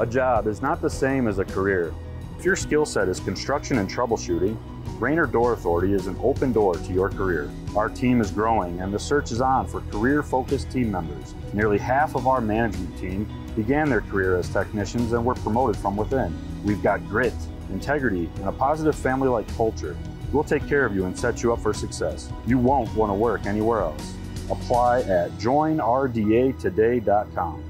A job is not the same as a career. If your skill set is construction and troubleshooting, Raynor Door Authority is an open door to your career. Our team is growing and the search is on for career-focused team members. Nearly half of our management team began their career as technicians and were promoted from within. We've got grit, integrity, and a positive family-like culture. We'll take care of you and set you up for success. You won't want to work anywhere else. Apply at joinrdatoday.com.